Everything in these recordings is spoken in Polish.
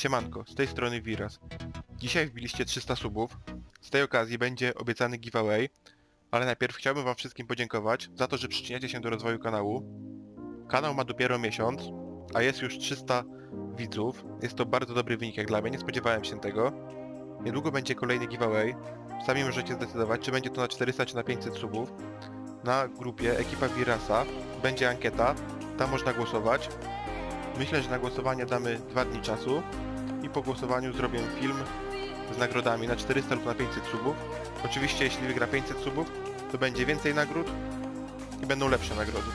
Siemanko, z tej strony Wiras. Dzisiaj wbiliście 300 subów. Z tej okazji będzie obiecany giveaway, ale najpierw chciałbym wam wszystkim podziękować za to, że przyczyniacie się do rozwoju kanału. Kanał ma dopiero miesiąc, a jest już 300 widzów. Jest to bardzo dobry wynik jak dla mnie, nie spodziewałem się tego. Niedługo będzie kolejny giveaway. Sami możecie zdecydować, czy będzie to na 400 czy na 500 subów. Na grupie Ekipa Wirasa będzie ankieta, tam można głosować. Myślę, że na głosowanie damy dwa dni czasu i po głosowaniu zrobię film z nagrodami na 400 lub na 500 subów. Oczywiście jeśli wygra 500 subów, to będzie więcej nagród i będą lepsze nagrody.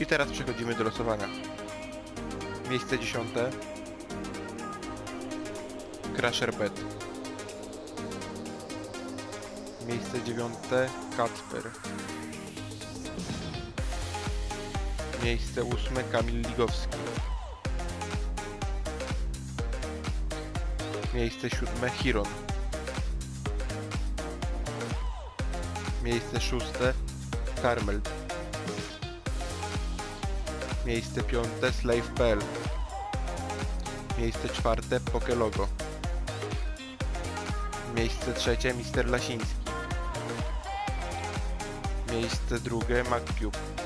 I teraz przechodzimy do losowania. Miejsce dziesiąte. Crasher Bet. Miejsce dziewiąte. Kacper. Miejsce ósme. Kamil Ligowski. Miejsce siódme. Hiron. Miejsce szóste. Karmel. Miejsce piąte. Slave.pl. Miejsce czwarte. Pokelogo. Miejsce trzecie. Mister Lasiński. Miejsce drugie. MacCube.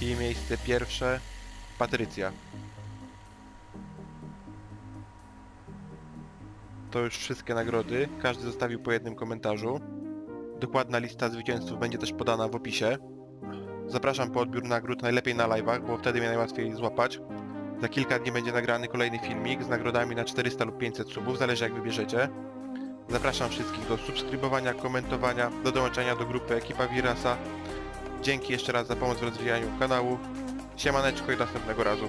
I miejsce pierwsze. Patrycja. To już wszystkie nagrody. Każdy zostawił po jednym komentarzu. Dokładna lista zwycięzców będzie też podana w opisie. Zapraszam po odbiór nagród najlepiej na live'ach, bo wtedy mnie najłatwiej złapać. Za kilka dni będzie nagrany kolejny filmik z nagrodami na 400 lub 500 subów, zależy jak wybierzecie. Zapraszam wszystkich do subskrybowania, komentowania, do dołączenia do grupy Ekipa Wirasa. Dzięki jeszcze raz za pomoc w rozwijaniu kanału. Siemaneczko i do następnego razu.